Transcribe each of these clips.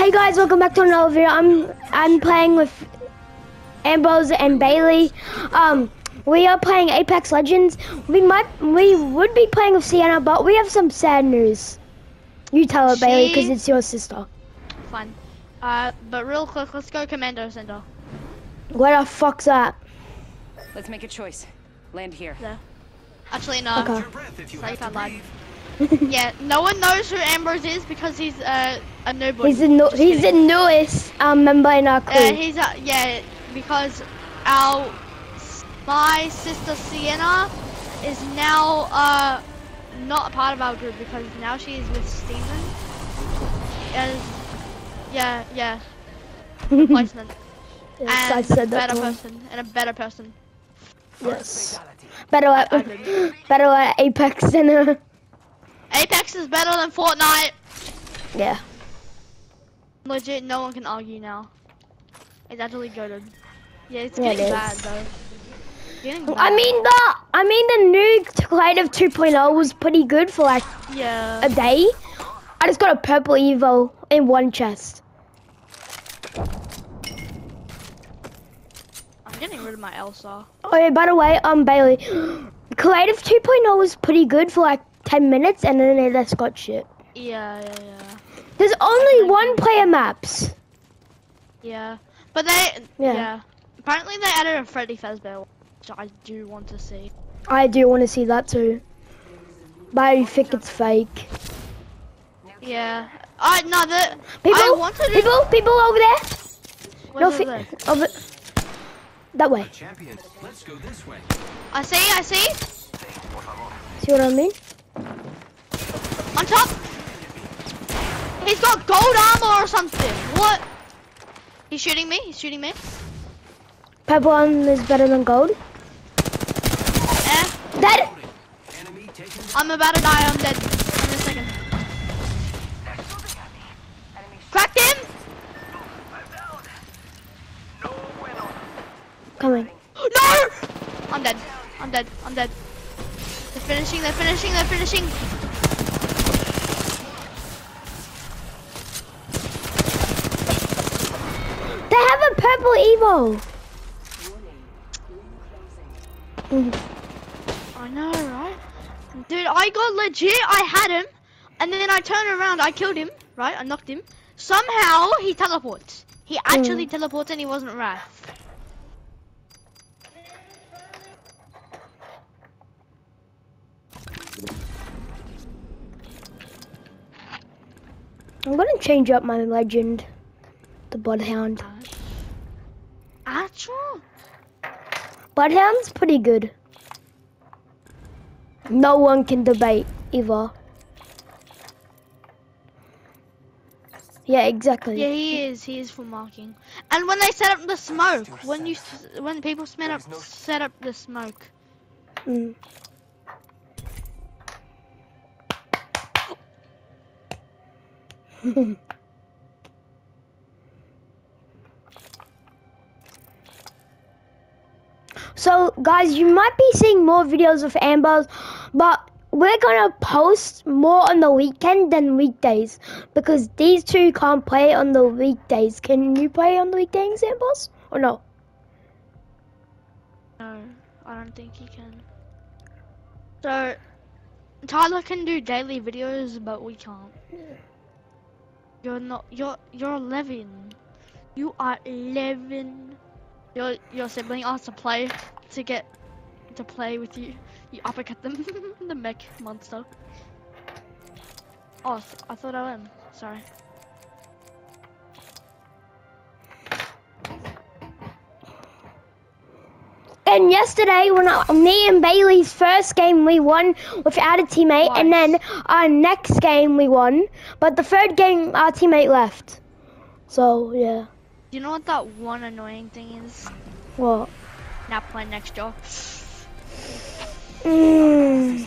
Hey guys, welcome back to another video. I'm I'm playing with Ambrose and Bailey. Um, we are playing Apex Legends. We might we would be playing with Sienna, but we have some sad news. You tell her, Bailey, because it's your sister. Fine. Uh, but real quick, let's go Commando Center. Where the fuck's that? Let's make a choice. Land here. Actually, no. Okay. Safe I lied. yeah, no one knows who Ambrose is because he's uh, a nobody. He's the no, Just he's the kidding. newest um, member in our crew. Uh, he's uh, yeah because our my sister Sienna is now uh not a part of our group because now she is with Steven. As yeah yeah replacement yes, I and said a better wrong. person and a better person. Yes. Better at better at Apex than her. Apex is better than Fortnite. Yeah. Legit, no one can argue now. It's actually goaded. Yeah, it's Yeah, getting is. bad though. Getting bad. I mean the I mean the new creative 2.0 was pretty good for like yeah. a day. I just got a purple Evo in one chest. I'm getting rid of my Elsa. Oh yeah, by the way, um Bailey, creative 2.0 was pretty good for like 10 minutes and then they just got shit. Yeah, yeah, yeah. There's only one player maps. Yeah. But they, Yeah. yeah. Apparently they added a Freddy Fazbear, which I do want to see. I do want to see that too. But I think it's fake. Yeah. I no the People, I wanted it. people, people over there. What's No, over there? over that way. Champion, let's go this way. I see, I see. See what I mean? On top. He's got gold armor or something. What? He's shooting me. He's shooting me. Purple one is better than gold. Eh. Enemy. I'm about to die. I'm dead. In a second. Cracked him. coming. No! I'm dead. I'm dead. I'm dead. They're finishing. They're finishing. They're finishing. They have Evo. I know, right? Dude, I got legit. I had him, and then I turned around. I killed him. Right? I knocked him. Somehow he teleports. He actually mm. teleports, and he wasn't Wraith. I'm gonna change up my legend. The Bloodhound. Actual? Bloodhound's pretty good. No one can debate either. Yeah, exactly. Yeah, he is. He is for marking. And when they set up the smoke, when you when people set up set up the smoke, Mm. so, guys, you might be seeing more videos of Ambers, but we're gonna post more on the weekend than weekdays because these two can't play on the weekdays. Can you play on the weekdays, Ambers, or no? no, I don't think he can. So Tyler can do daily videos, but we can't. You're not. You're you're 11. You are 11. Your your sibling asked to play to get to play with you. You uppercut them, the mech monster. Oh, th- I thought I won. Sorry. And yesterday, when I, me and Bailey's first game, we won without a teammate, and then our next game we won, but the third game our teammate left. So yeah, You know what that one annoying thing is? what? Not playing next door. Mm,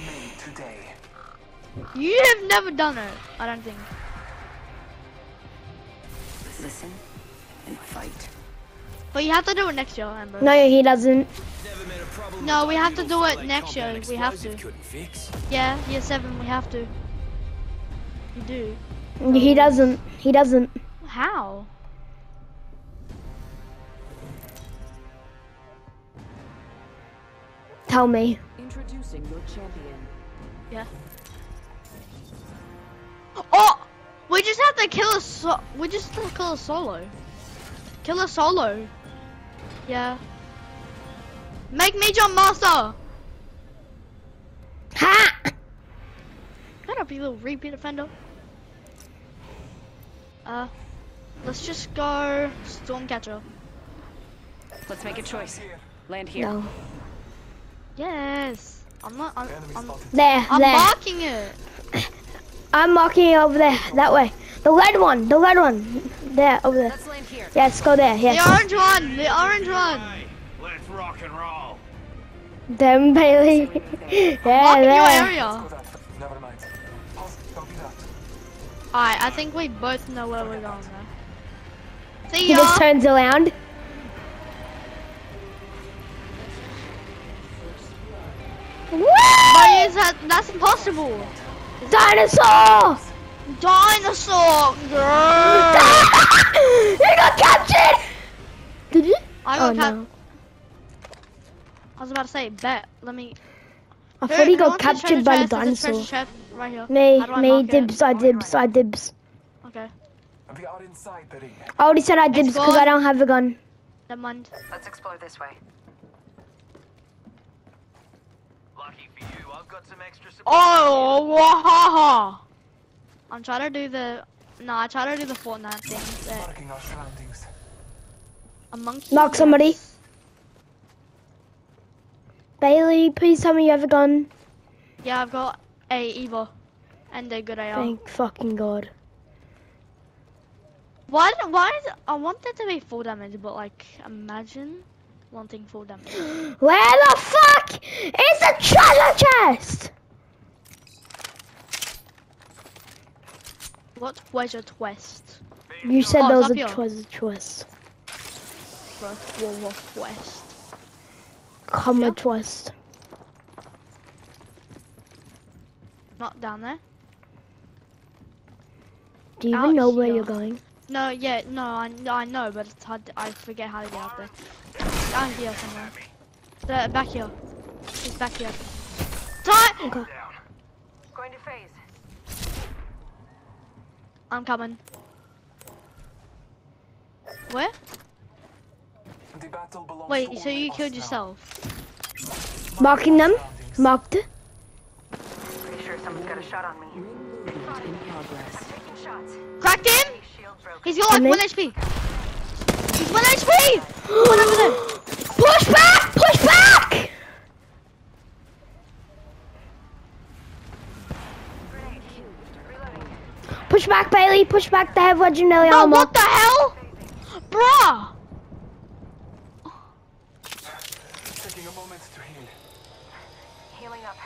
You have never done it. I don't think. Listen and fight. But you have to do it next year, Amber. no, he doesn't. Never met No, we have to do it next year. We have to. Yeah, year seven, we have to. You do. He doesn't. He doesn't. How? Tell me. Introducing your champion. Yeah. Oh! We just have to kill a so we just have to kill a solo. Kill a solo. Yeah. Make me jump master! Ha! Shut up, you little repeat offender. Uh, let's just go storm Stormcatcher. Let's make a choice. Land here. No. Yes. I'm not. I'm. I'm, spotted. There, I'm there. marking it. I'm marking it over there, that way. The red one, the red one. There, over there. Let's land here. Yes, go there, Yes. The orange one. The orange one. Let's rock and roll. Them, Bailey. yeah, Marking your there. area. Never mind. Pause. Don't do that. Alright, I think we both know where we're going now. See He just turns around. Woo! But is that, that's impossible. Dinosaur! Dinosaur, girl. you got captured! Did you? I Oh got cap- no. I was about to say, bet. Let me. I thought he got captured by the treasure chest? There's a dinosaur. treasure chest right. Me, I me, mark dibs, I dibs, I dibs. Okay, We are inside the ring. I already said I dibs because I don't have a gun. never mind. Let's explore this way. Lucky for you, I've got some extra Oh, wahaha. I'm trying to do the. No, I try to do the Fortnite thing. That Marking our surroundings. a monkey. Knock somebody. Bailey, please tell me you have a gun. Yeah, I've got a Eva and a good AR. Thank fucking god. Why? Why? Is, I want that to be full damage, but like, imagine wanting full damage. Where the fuck is the treasure chest? What treasure twist? You said Oh, there was a here. treasure chest. Quest? Comma Yeah. twist. Not down there. Do you Out even know where you're going? No, yeah, no, I, I know, but it's hard. To, I forget how to get out there. Down here somewhere. The, back here. He's back here. Time. Okay. Going to phase. I'm coming. Where? The battle belongs Wait, to so you killed now. yourself? Marking them? Marked. Pretty sure someone's got a shot on me. in progress. Taking shots. Cracked him. He's got like one HP. He's one HP. One over there. Push back! Push back! Push back, Bailey. Push back. They have legendary No, armor. what the hell, bruh? Taking a moment to heal. Healing up.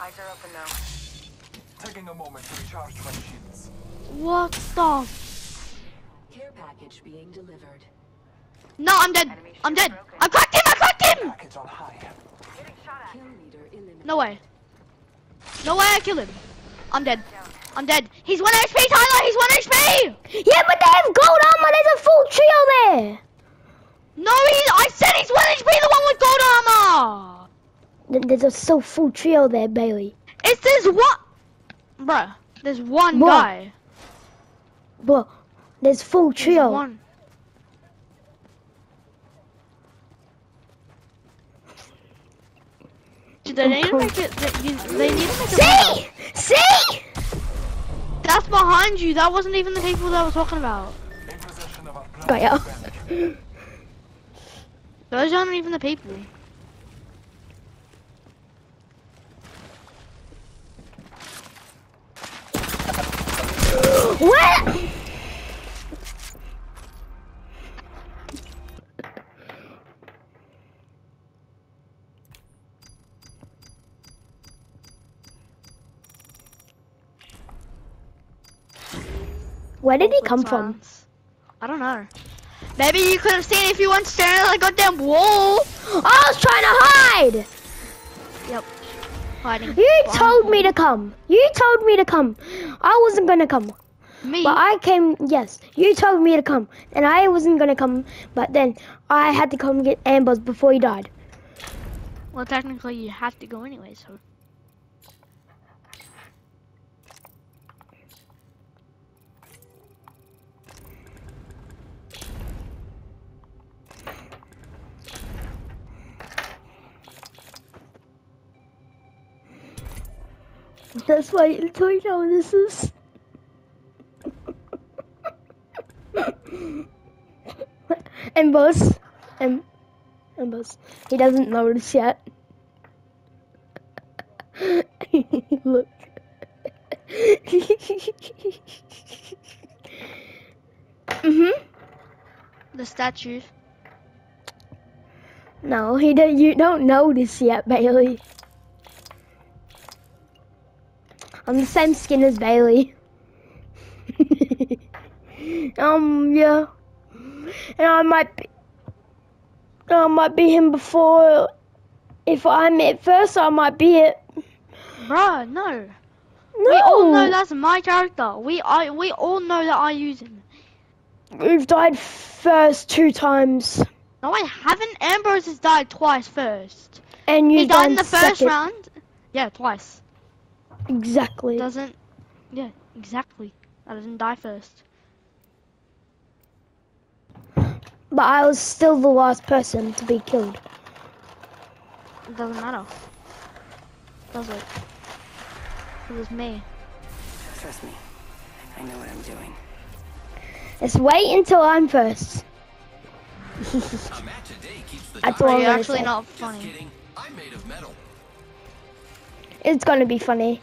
Eyes are open though. Taking a moment to recharge my shields. What the? Care package being delivered. No, I'm dead. I'm dead. I cracked him. I cracked him. Package on high. Getting shot at. Kill leader eliminated. No way. No way I kill him. I'm dead. I'm dead. He's one HP, Tyler. He's one HP. Yeah, but they have gold armor. There's a full trio there. No, he. I said he's one HP. The one with gold armor. Th- There's a so full trio there, Bailey. It's this what? Bruh. There's one What? guy. But there's full There's trio. one. They oh, need to make it. They, you, they need to make it. See? See? That's behind you. That wasn't even the people that I was talking about. Got ya. Oh. Those aren't even the people. What? Where did he come from? I don't know. Maybe you could have seen if you weren't staring at the goddamn wall. I was trying to hide. Yep. Hiding. You behind told the me to come. You told me to come. I wasn't gonna come. Me? But I came, yes, you told me to come, and I wasn't gonna come, but then I had to come get Amber's before he died. Well, technically, you have to go anyway, so. That's why until you know this is. Amber's, and Amber's. He doesn't notice yet. Look. mhm. The statue. No, he don't. You don't notice yet, Bailey. I'm the same skin as Bailey. um, yeah. And I might be. I might be him before. If I'm it first, I might be it. Bruh, no. No. We all know that's my character. We I we all know that I use him. We've died first two times, No, I haven't. Ambrose has died twice first. and you he died in the first second. round. Yeah, twice. Exactly. Doesn't. Yeah, exactly. I didn't die first. But I was still the last person to be killed. It doesn't matter. Does it? It was me. Trust me. I know what I'm doing. Let's wait until I'm first. A match a day keeps the That's all I'm You're actually say. not Just funny. kidding. I'm made of metal. It's gonna be funny.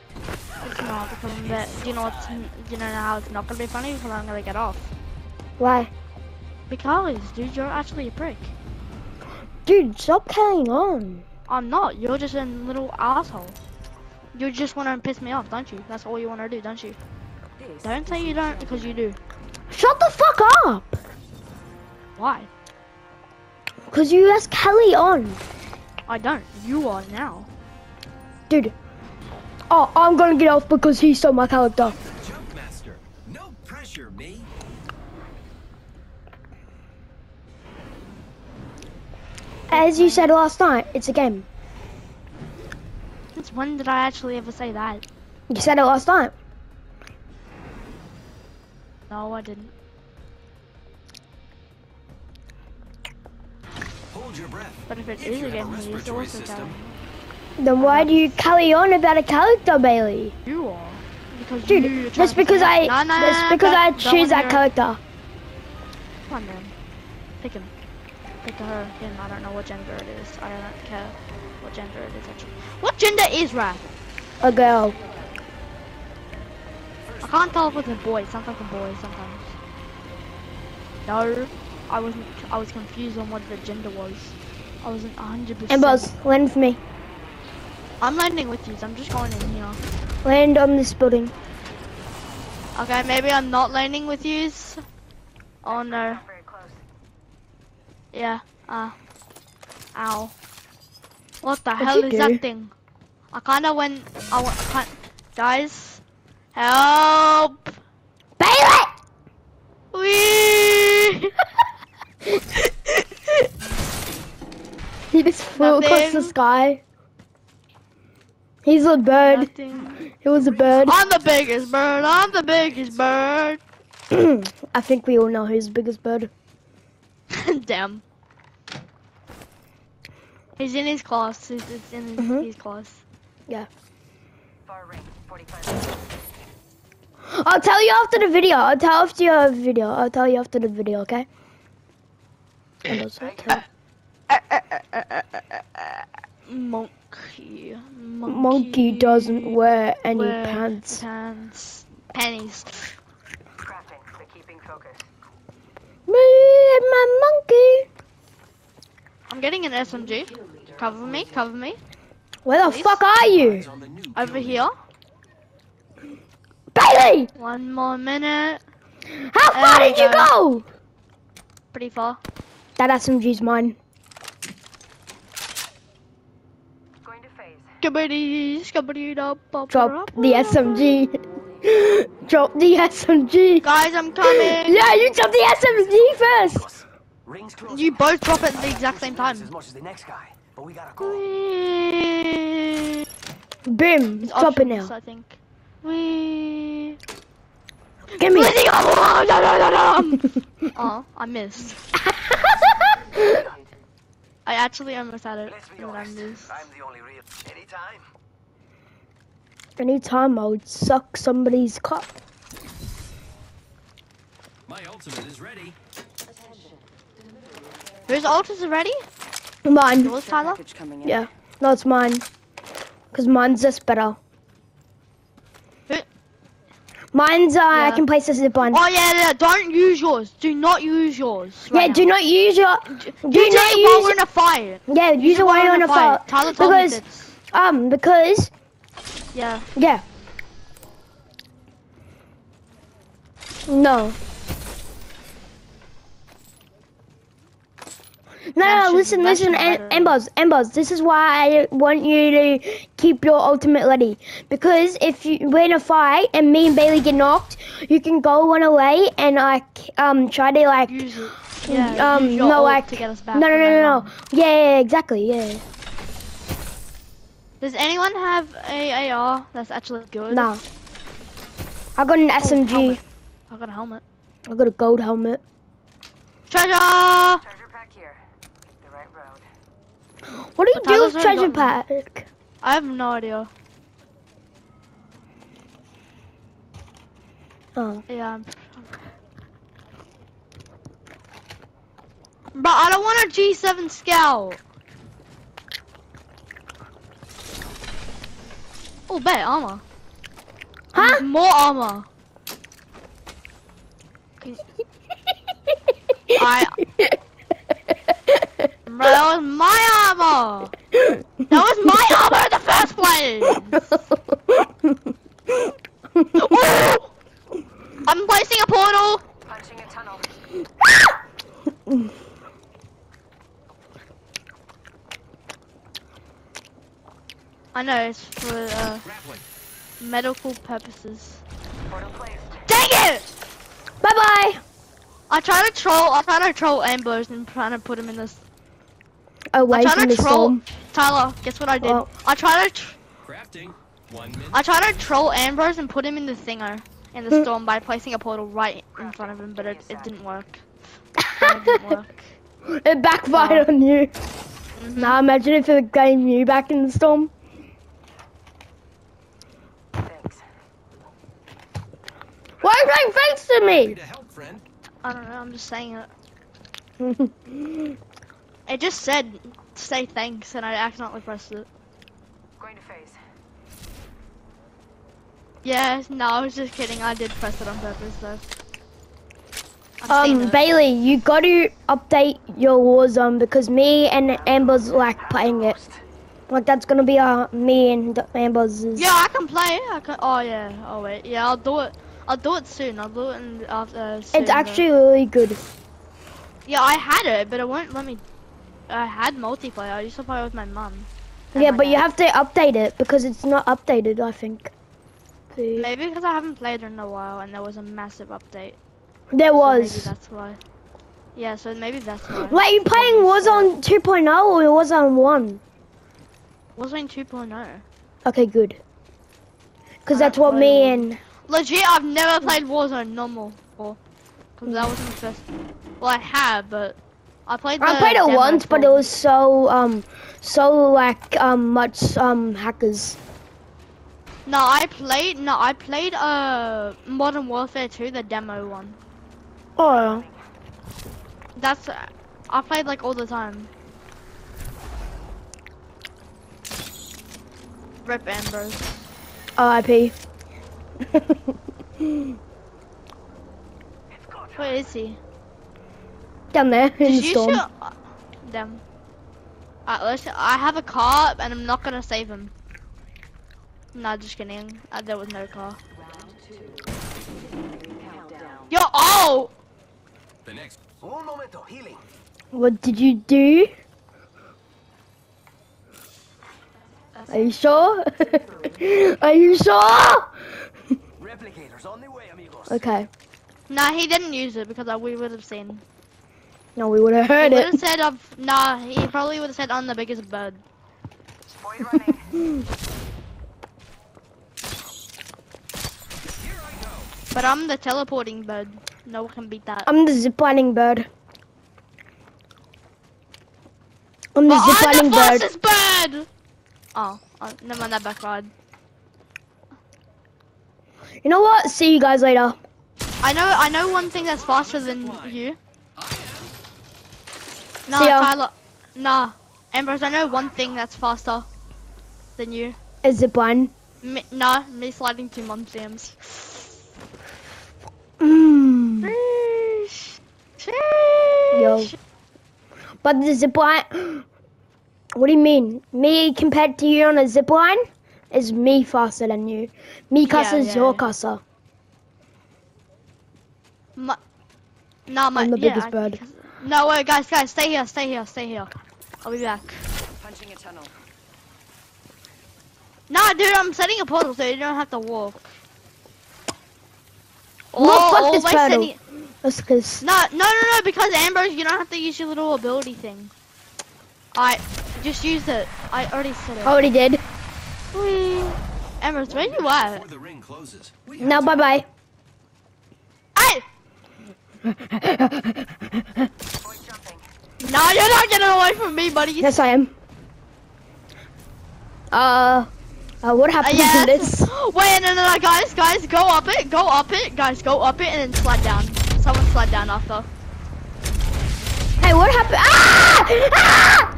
It's not because I'm bit, you know what's, you know how it's not gonna be funny because I'm gonna get off. Why? Because, dude, you're actually a prick. Dude, stop carrying on. I'm not. You're just a little asshole. You just want to piss me off, don't you? That's all you want to do, don't you? Don't say you don't because you do. Shut the fuck up! Why? Cause you asked Kelly on. I don't. You are now. Dude. Oh, I'm gonna get off because he stole my character. Jump. No pressure, me. As you said last night, it's a game. Since when did I actually ever say that? You said it last night. No, I didn't. Hold your breath. But if it If is a have a game, you should respiratory also tell system, me. Then why do you carry on about a character, Bailey? You are. Because Dude, that's because I No, no, that's because don't- I choose that it. character. Come on, then. Pick him. Pick her, him. I don't know what gender it is. I don't care what gender it is, actually. What gender is Wraith? A girl. I can't tell if it's a boy. It sounds like a boy sometimes. No, I wasn't. I was confused on what the gender was. I wasn't 100%. And Buzz, land with me. I'm landing with you. I'm just going in here. Land on this building. Okay, maybe I'm not landing with you. Oh no. Yeah. Uh. Ow. What the What'd hell is do? that thing? I kinda went. I went. Can't, guys, help! Bailey! Wee! He just flew across the sky. He's a bird. Nothing. He was a bird. I'm the biggest bird. I'm the biggest bird. I think we all know who's the biggest bird. Damn. He's in his class. He's, it's in his, Mhm. his class. Far range, I'll tell you after the video. I'll tell after your video. I'll tell you after the video, okay? And also tell Monkey. Monkey, Monkey doesn't wear any wear pants. Pants. Pennies. Crafting, but keeping focus. Me and my monkey. I'm getting an SMG. Cover me. Cover me. Where the Please? fuck are you? Eyes on the new Over here. Bailey! One more minute. How far did you you uh, go? Pretty far. That SMG's mine. Going to phase. Skibbity, skibbity, da, ba, ba, Drop the. SMG. Drop the SMG. Guys, I'm coming. Yeah, you drop the SMG first. Rings close. You both drop it at the exact same time. As much as the next guy, but we gotta go. Whee! Boom. It's Drop it now. I think. Whee! Give me. oh, I missed. I actually almost had it, Let's be and I honest. missed. I'm the only real. Anytime. Anytime I would suck somebody's cock. My ultimate is ready. Whose ult is ready? Mine. Yours, Tyler? Package coming in. Yeah. No, it's mine. Cause mine's just better. Mine's uh, I can place a zip on. Oh yeah, yeah, don't use yours. Do not use yours. yeah, right do not use your. Do Use not it while we're in a fight. Yeah, use it while you're on a fight. fire. Tyler Because um because Yeah. yeah. No. No, no, listen, listen, Embers, Embers. This is why I want you to keep your ultimate ready. Because if you we're in a fight and me and Bailey get knocked, you can go one away and like um try to like Use. Yeah. um no like to get us back. no no no no no yeah, yeah exactly yeah Does anyone have a AR that's actually good? nah. I got an Oh, SMG. helmet. I got a helmet. I got a gold helmet. Treasure! Treasure pack here. The right road. What do you But do with treasure pack? I have no idea. Oh. Yeah. I'm- But I don't want a G7 scout. Oh, bet armor. Huh? More armor. I. Bro, that was my armor. That was my armor in the first place. Ooh! I'm placing a portal. Punching a tunnel. I know it's for uh, medical purposes. Portal placed. Dang it! Bye bye. I try to troll. I try to troll Ambers and trying to put him in this. Away I try from to the troll. storm. Tyler, guess what I did? Oh. I try to. Crafting. One minute. I try to troll Ambrose and put him in the thinger in the storm by placing a portal right in front of him, but it, it didn't work. It didn't work. It backfired on you. Mhm. Now imagine if it came you back in the storm. Thanks. Why are you saying thanks to me? to help. I don't know. I'm just saying it. It just said say thanks, and I accidentally pressed it. Going to phase. Yeah, no, I was just kidding. I did press it on purpose though. I've um. Bailey, you got to update your Warzone because me and Amber's like playing it. Like that's gonna be uh me and Amber's. Yeah, I can play. I can. Oh yeah. Oh wait. Yeah, I'll do it. I'll do it soon. I'll do it in, after. Uh, soon, It's though. actually really good. Yeah, I had it, but it won't let me. I had multiplayer. I used to play with my mum. Yeah, my but you have to update it because it's not updated. I think. See? Maybe because I haven't played in a while, and there was a massive update. There So maybe was. that's why. Yeah, so maybe that's why. Wait, you playing Warzone 2.0 or it was on 1? Warzone 2.0. Okay, good. Because that's what me and Legit, I've never played Warzone normal before. Because that was my first. Well, I have, but I played. I played it once, but it was so um so like um much um hackers. No, I played. No, I played uh Modern Warfare 2, the demo one. Oh, That's. Uh, I played like all the time. Rip Ambrose. R.I.P. Where is he? Down there in the Did you storm. shoot? Uh, them. Uh, I have a car, and I'm not gonna save him. Nah, just kidding. Uh, there was no car. Yo, oh! The next. Un momento, healing. What did you do? Are you sure? Are you sure? Replicators on the way. Okay. Nah, he didn't use it because uh, we would have seen. No, we would have He heard would it. have said of nah. He probably would have said I'm the biggest bird. But I'm the teleporting bird. No one can beat that. I'm the ziplining bird. I'm the But I'm the bird. fastest bird. Oh, oh, never mind that backfired. You know what? See you guys later. I know, I know one thing that's faster than you. Nah. Tyler. Nah, Ambrose. I know one thing that's faster than you. A zipline. Me, nah, me sliding to mum jams. Mm. Yo. Yo. But the zipline. What do you mean? Me compared to you on a zipline is me faster than you. Me cussa is yeah, your yeah. My, nah, my I'm the yeah, biggest bird. No, wait, guys, guys, stay here, stay here, stay here. I'll be back. Punching a tunnel. Nah, dude, I'm setting a portal so you don't have to walk. Well, fuck this portal. setting- That's because No, no, no, no, because Ambrose, you don't have to use your little ability thing. Alright, just use it. I already said it. I already did. Whee. Ambrose, where you at? Before the ring closes. We Now bye bye. Hey! No, you're not getting away from me, buddy. Yes, I am. Uh, uh what Uh, happened yes. to this? Wait, no, no, no, guys, guys, go up it, go up it, guys, go up it, and then slide down. Someone slide down after. Hey, what happened? Ah! Ah!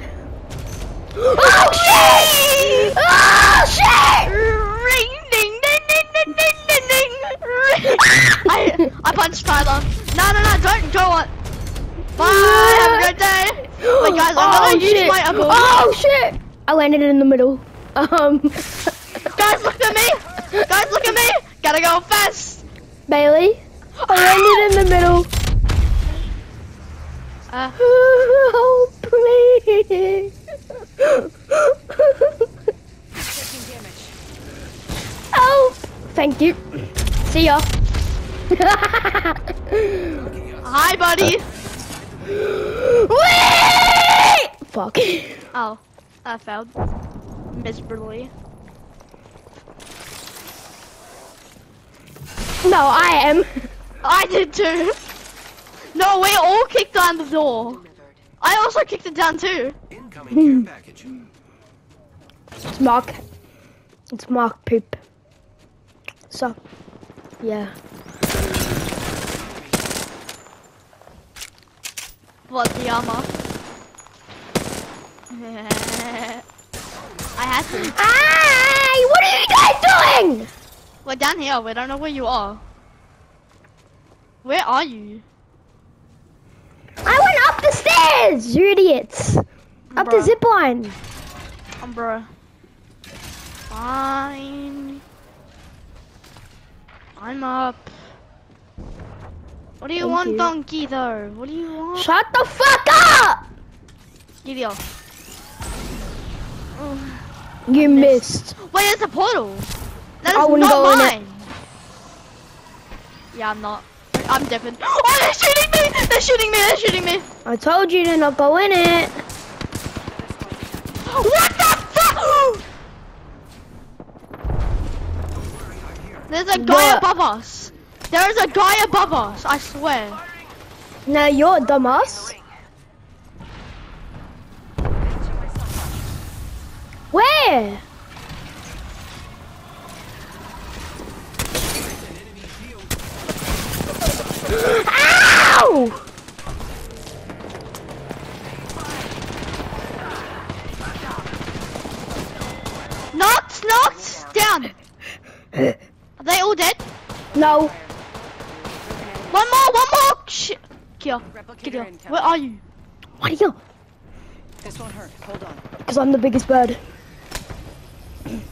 Oh shit! Oh shit! Ring, ding, ding, ding, ding, ding, ding, ding. Ring. I, I punched Tyler. Don't go on. Bye, have a good day. Wait, guys, I'm oh, gonna use shit. my ability. Oh shit! I landed in the middle. Um, Guys, look at me. Guys, look at me. Gotta go fast. Bailey, I landed in the middle. Uh, Oh, please. Taking damage. Oh, thank you. See ya. Hi, buddy. Whee! Fuck. Oh, I failed miserably. No, I am. I did too. No, we all kicked down the door. I also kicked it down too. Incoming care package. It's Mark. It's Mark poop. So, yeah. What the armor? I had to. Hey, what are you guys doing? We're down here. We don't know where you are. Where are you? I went up the stairs, you idiots. Up the zip line. Um, bruh. Fine. I'm up. What do you Thank want, you. donkey, though? What do you want? Shut the fuck up! Gideon. You missed. Wait, there's a portal. That is not go in it. mine. Yeah, I'm not. I'm different. Oh, they're shooting me! They're shooting me! They're shooting me! I told you to not go in it. What the fuck? There's a guy What? above us. There is a guy above us. I swear. Now you're a dumbass. Where? Ow! Knocked, knocked, down. Are they all dead? No. One more, one more. Shit. Kia, Kia, intel. where are you? What are you? This won't hurt. Hold on. Because I'm the biggest bird.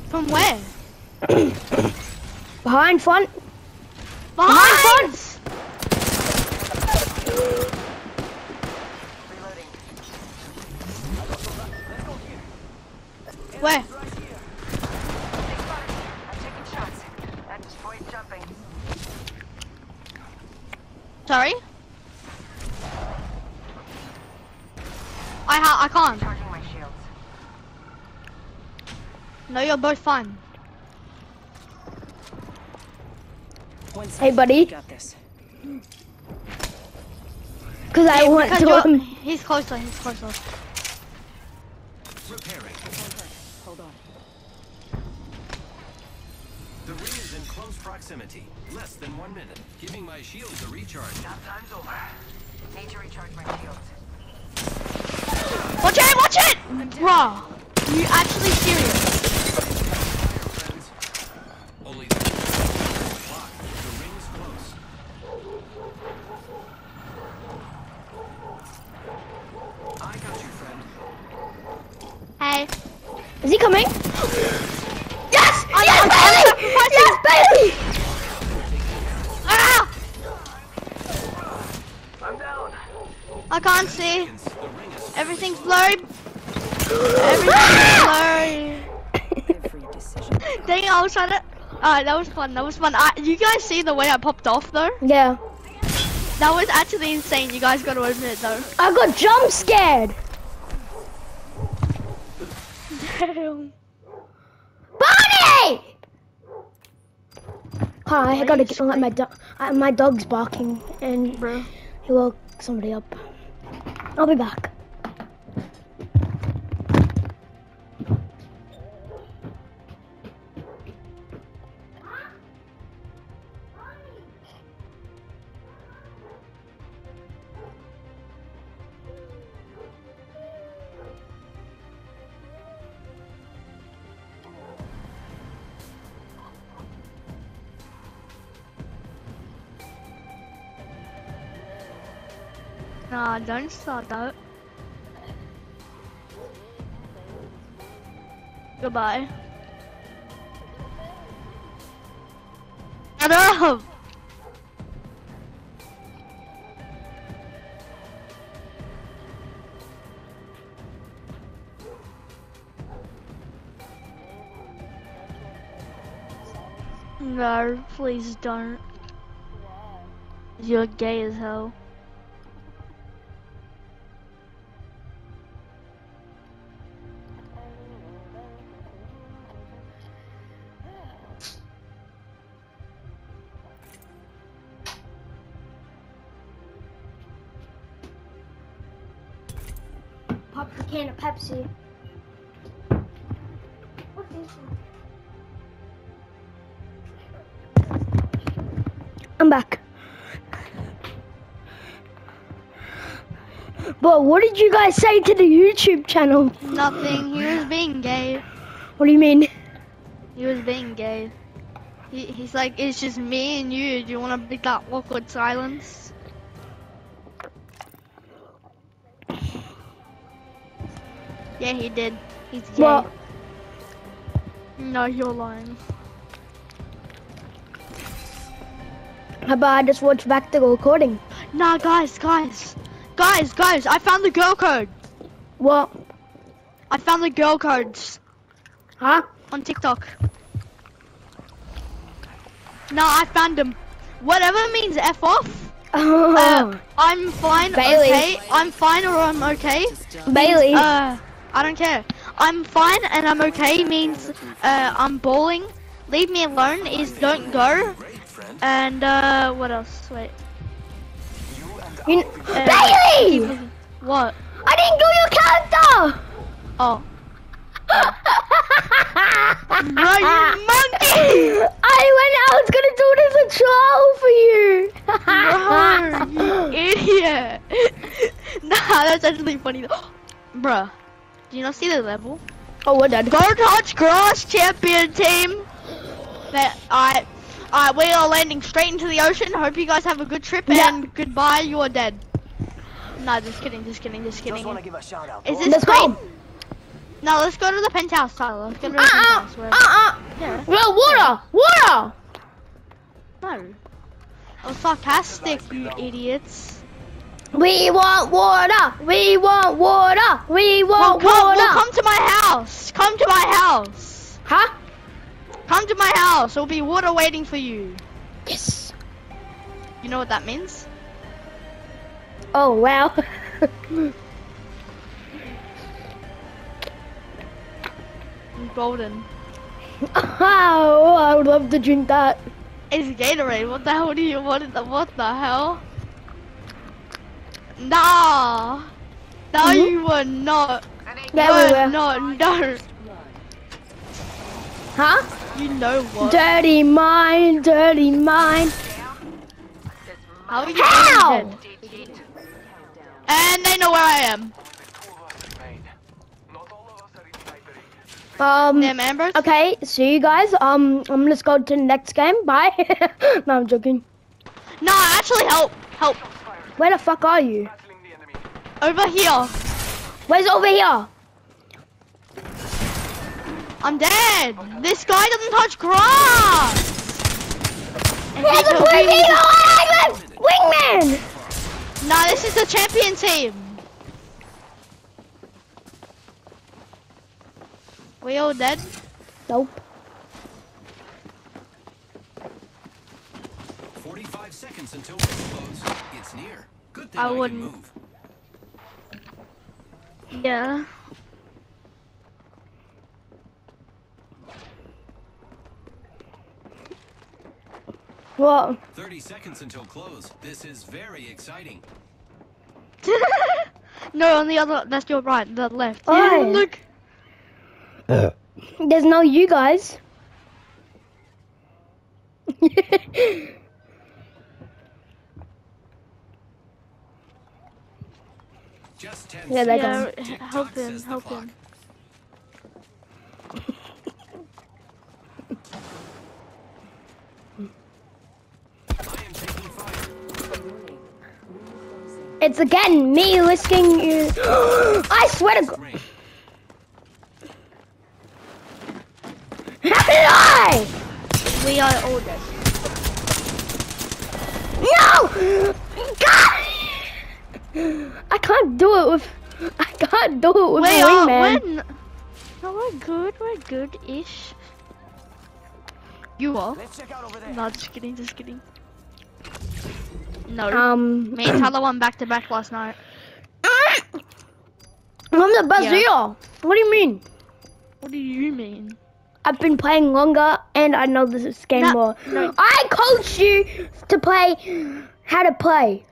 From where? Behind, front. Behind! Reloading. Where? Sorry? I ha I can't. No, you're both fine. Hey, buddy. Cause I yeah, want to. He's closer. He's closer. Repairing. Proximity. Less than one minute. Giving my shields a recharge. Time's over. Need to recharge my shields. Watch it! Watch it! Bruh, you actually serious? See. The ring is Everything's blurry. Everything's blurry. Dang, I was trying to. Alright, that was fun. That was fun. I, you guys see the way I popped off though? Yeah. That was actually insane. You guys got to admit it though. I got jump scared. Damn. Bonnie! Hi, I gotta get let my dog. Uh, my dog's barking, and Bro. he woke somebody up. I'll be back. Don't start that. Goodbye. Shut up! No, please don't. You're gay as hell. Pepsi. I'm back. But what did you guys say to the YouTube channel? Nothing. He was being gay. What do you mean? He was being gay. He, he's like, it's just me and you. Do you want to break that awkward silence? Yeah, he did. He's gay. Well, No, you're lying. how about I just watch back the recording? Nah, guys, guys, guys, guys! I found the girl code. What? I found the girl codes Huh? on TikTok. Nah, I found them. Whatever means f off. Oh, Uh, I'm fine. Bailey. Okay, I'm fine or I'm okay. Bailey. Uh, I don't care. I'm fine and I'm okay means uh, I'm bowling. Leave me alone is don't go. And uh, what else? Wait. You You Uh, Bailey! What? I didn't do your character! Oh. Bro, you monkey! I went, I was gonna do it as a troll for you! Bro, you idiot! nah, that's actually funny though. Bruh, do you not see the level? oh, we're done. Go touch grass champion team! That I, I, we are landing straight into the ocean. Hope you guys have a good trip Yeah. and goodbye. You are dead. Nah, just kidding, just kidding, just kidding. just want to give a shout out. Is this Let's great? go! No, let's go to the penthouse, Tyler. Let's go to the Uh-uh! penthouse. Where... Uh-uh! Yeah. Well, water! Water! No. Oh, sarcastic, you idiots. We want water. We want water. We want well, come, water. Well, come to my house. Come to my house. Huh? Come to my house. There'll be water waiting for you. Yes. You know what that means? Oh wow. golden. Oh, I would love to drink that. It's Gatorade. What the hell do you want? What the hell? Nah. No, Mhm. you were not. Yeah, no, we were. not. no. Huh? You know what? Dirty mind, dirty mind. How How? And they know where I am. Two of us remain. Not all of us are in sniper range. Um. Damn. Okay, see you guys. Um, I'm gonna go to the next game. Bye. no, I'm joking. No, actually, help, help. Where the fuck are you? Battling the enemy. Over here. Where's over here? I'm dead. This guy doesn't touch grass. And There's he a told Blue me- Eagle Island wingman. Nah, this is the champion team. We all dead? Nope. 45 seconds until we close. It's near. Good thing I I, wouldn't. move. Yeah. What? 30 seconds until close. This is very exciting. no, on the other. That's your right. The left. Oh, Yeah, yeah. look. There's no you guys. Just 10 Yeah, they seconds. Yeah, Tick-tock help him, help clock. him. I am taking fire. it's again me risking you. I swear to God. Range. How did I? We are all dead. No! God! I can't do it with. I can't do it with We the are. wingman. We're, n- no, we're good. We're good-ish. You are. Let's check out over there. No, just kidding. Just kidding. No. Um, Me and Tyler won back to back last night. I'm the best Yeah. here. What do you mean? What do you mean? I've been playing longer and I know this game No, more. no. I coach you to play how to play.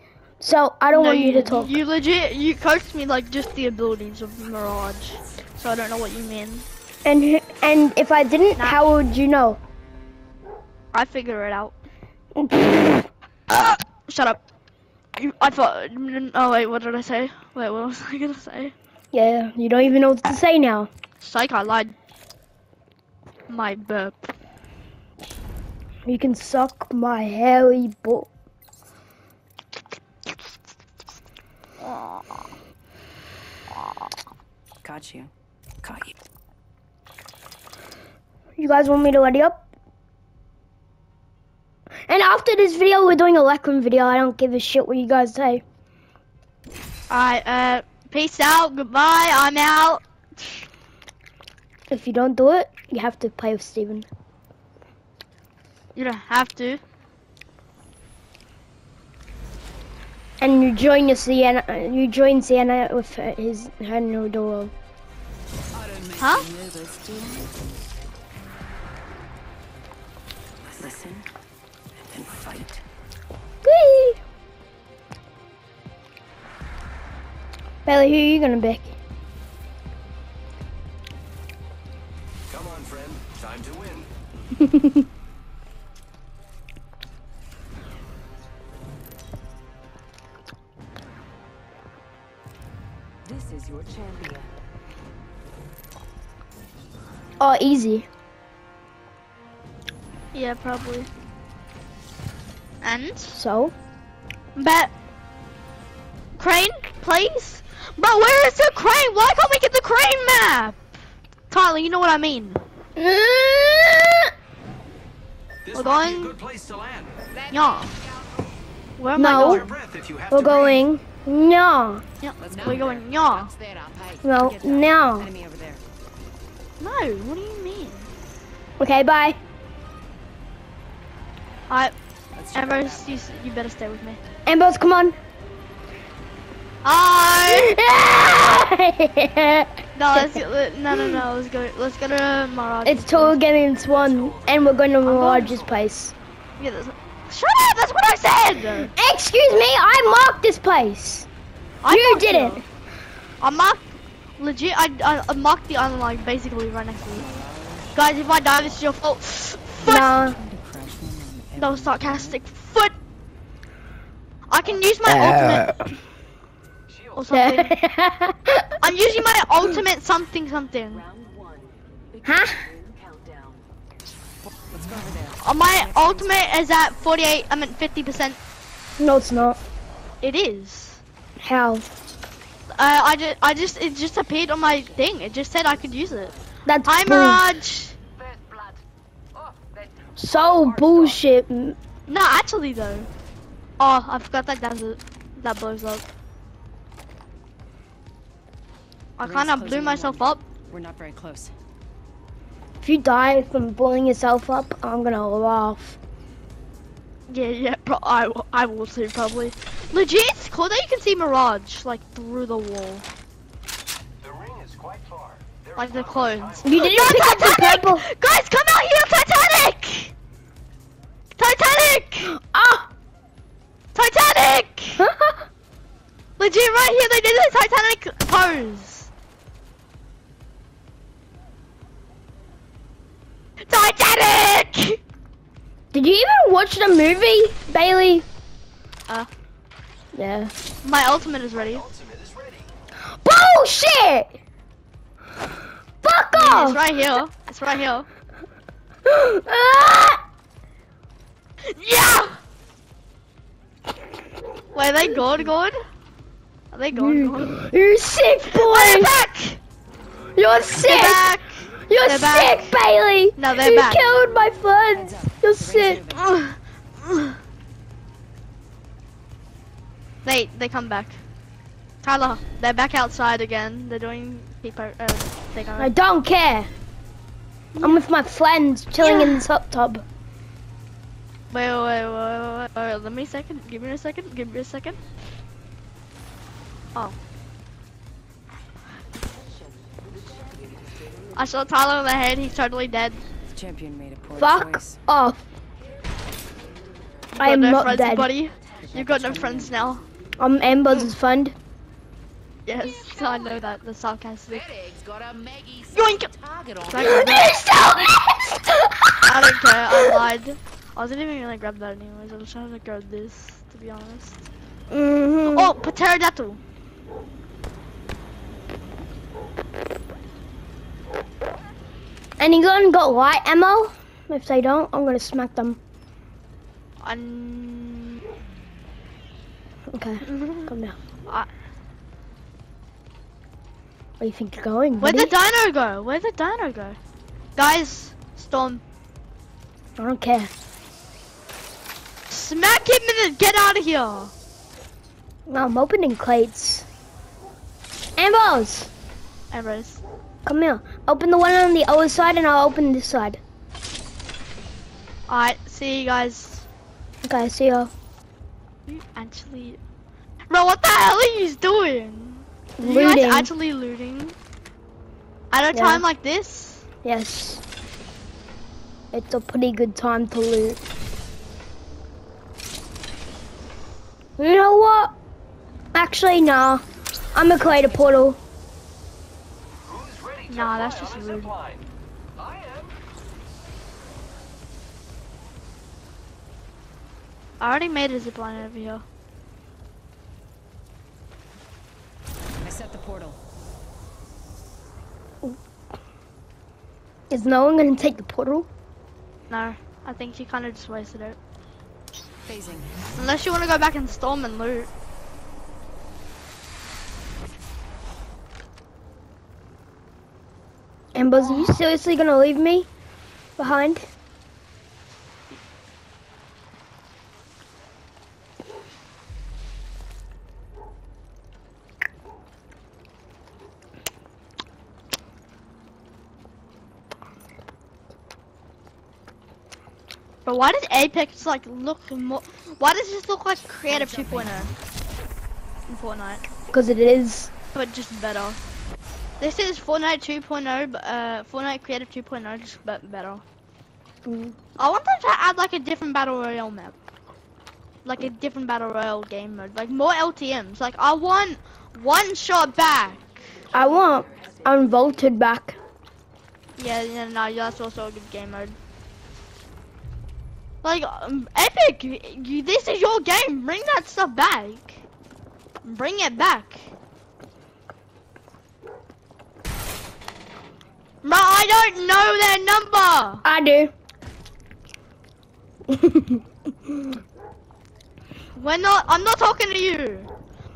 So I don't no, want you, to talk. You legit. You coached me like just the abilities of Mirage. So I don't know what you mean. And and if I didn't, Nah. how would you know? I figure it out. Ah, shut up. You, I thought. Oh wait, what did I say? Wait, what was I gonna say? yeah, you don't even know what to say now. Psych, I lied. My burp. You can suck my hairy butt. Got you. Caught you. You guys want me to ready up? And after this video, we're doing a Lekram video. I don't give a shit what you guys say. Alright, uh, peace out. Goodbye. I'm out. If you don't do it, you have to play with Steven. You don't have to. And you join your Sienna, you join Sienna with her, his her new duo. Huh? Listen and fight. Whee! Bailey, who are you gonna pick? Come on, friend. Time to win. This is your champion. Oh, easy. Yeah, probably. And? So, Bet. Crane, please? But where is the crane? Why can't we get the crane map? Tyler, you know what I mean. This We're going- good place to land. Yeah. Where am No. I going? your breath if you have we're to breathe. going. No, Yeah, we're going, yeah. no, no. Enemy over there. No, what do you mean? Okay, bye. Alright, Let's check out Ambrose, you, you better stay with me. Ambrose, come on. Hi! No, let's let, no no no. Let's go. Let's go to Mirage. It's two against one, and we're going to Mirage's place. Yeah, that's, shut up! That's what I said. Excuse me, I marked this place. I you didn't. it. I marked legit. I, I, I marked the island like basically right next to you. Guys, if I die, this is your fault. Foot. Nah. No sarcastic foot. I can use my uh, ultimate or something. I'm using my ultimate something something. Round one. huh? My ultimate is at 48. I mean 50 percent. No, it's not. It is. How? Uh, I just, I just, it just appeared on my thing. It just said I could use it. That's Hi, bull- Mirage. First blood. Oh, that so bullshit. No, actually though. Oh, I forgot that desert. That blows up. I kind of blew myself up. We're not very close. If you die from blowing yourself up, I'm gonna laugh. Yeah, yeah, pro I, will- I will too, probably. Legit, it's cool that you can see Mirage, like, through the wall. The ring is quite far. There Like the clones. You didn't pick up the purple. Guys, come out here, Titanic! Titanic! Ah! Titanic! Legit, right here, they did the Titanic pose. Titanic! Did you even watch the movie, Bailey? Uh, Yeah. my ultimate is ready. Ultimate is ready. Bullshit! Fuck off! It's right here. It's right here. Ah! Yeah! Wait, are they good, good? Are they good? You, you're sick, boy! back! You're sick! back! You're They're back. sick, Bailey! No, they're you back. killed my friends! You're sick! they they come back. Tyler, they're back outside again. They're doing people. Uh, they go. I don't care! I'm with my friends, chilling in this hot tub. Wait, wait, wait, wait, wait, wait, let me a second. Give me a second. Give me a second. Oh. I saw Tyler in the head. He's totally dead. The champion made a poor Fuck choice. off. I got am no not friends, dead. buddy. You've got no friends now. I'm Amber's friend. Yes, I know that. The sarcastic. Egg's got Yoink! target I grab that? You still missed! I don't care. I lied. I wasn't even gonna grab that anyways. I was trying to grab this, to be honest. Mm-hmm. Oh, pterodactyl. Anyone got light ammo? If they don't, I'm gonna smack them. Un- Okay, come down. I- Where do you think you're going, Where'd buddy? the dino go? Where'd the dino go? Guys, storm. I don't care. Smack him and then get out of here. No, I'm opening crates. Ambrose! Anyways, Come here. Open the one on the other side and I'll open this side. alright, see you guys. Okay, see ya. You actually. Bro, what the hell are you doing? Are you Looting. guys actually looting? At a Yeah. time like this? Yes. It's a pretty good time to loot. You know what? Actually, nah. I'm gonna create a portal. Who's ready to Nah, that's just a rude. line? I am. I already made a zipline over here. I set the portal. Is no one gonna take the portal? No, I think she kind of just wasted it. Phasing. Unless you want to go back and storm and loot. Ambrose, are you seriously gonna leave me behind? But why does Apex like look more? Why does this look like Creative 2.0 in Fortnite? Because it is. But just better. This is Fortnite 2.0, but, uh, Fortnite Creative 2.0, just but better. Mm. I want them to add like a different battle royale map, like a different battle royale game mode, like more LTM's. Like I want one shot back. I want unvaulted back. Yeah, yeah, no, that's also a good game mode. Like um, Epic, you, this is your game. Bring that stuff back. Bring it back. Bro, I don't know their number. I do. We're not. I'm not talking to you.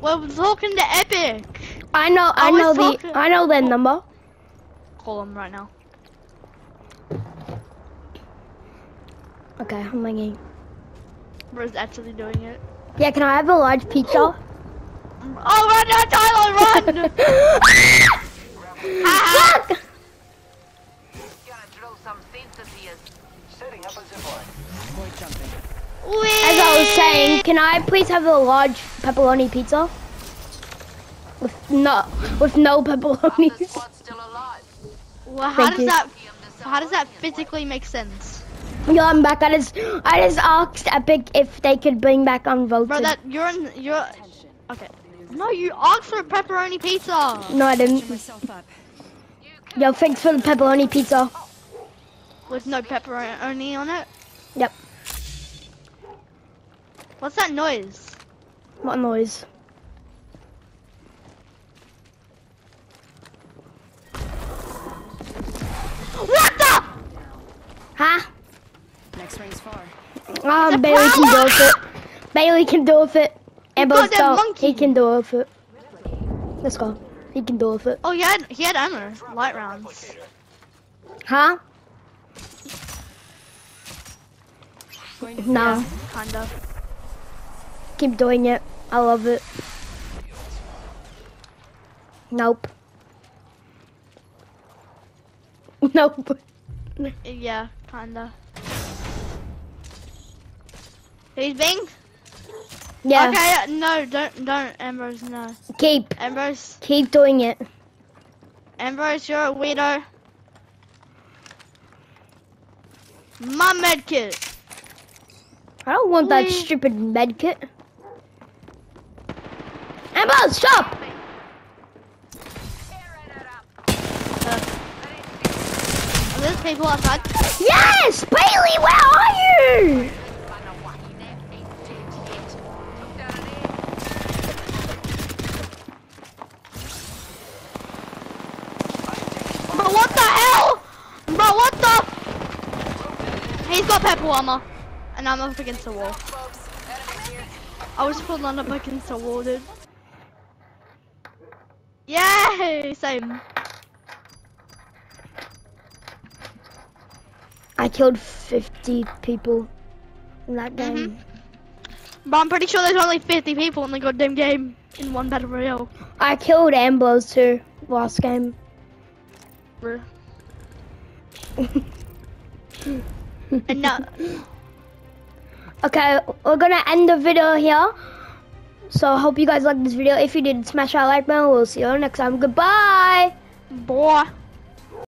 We're talking to Epic. I know. I, I know the. I know their number. Call them right now. Okay, I'm ringing. Bro's actually doing it. Yeah, can I have a large pizza? Oh, run now, Tyler, run! Ah! Gotta some syntheses. Setting up a zipline. Boy jumping. As I was saying, can I please have a large pepperoni pizza? With no, with no The pepperonis. squad's still alive. well, how Thank does you. that how does that physically make sense? Yeah, I'm back. I just, I just asked Epic if they could bring back unvaulted. Bro, that you're in you're okay. No, you asked for a pepperoni pizza. no, I didn't. Cheer myself up. Yo, thanks for the pepperoni pizza. With no pepperoni on it. Yep. What's that noise? What noise? What the? Huh? Next ring's far. Um, The Bailey can do power! with it. Bailey can do with it. Amber's goddamn don't. monkey. He can do with it. Let's go. He can do with it. Oh, he had he had ammo, light rounds. Huh? Going to No. Kinda. Keep doing it. I love it. Nope. Nope. Yeah, kinda. He's being Yeah. okay. Uh, no, don't don't Ambrose. No, Keep. Ambrose. Keep doing it. Ambrose, you're a weirdo. My medkit. I don't want that Wait. stupid medkit. Amber, stop! Are there people outside? Yes! Bailey, where are you? Bro, what the hell? Bro, what the? He's got pepper armor, and I'm up against the wall. I was pulled on up against the wall, dude. Yay! Same. I killed 50 people in that game. Mhm. But I'm pretty sure there's only 50 people in the goddamn game in one battle royale. I killed Amber's too last game. And now, Okay, we're gonna end the video here. So I hope you guys liked this video. If you did, smash that like button. We'll see you next time. Goodbye. boy.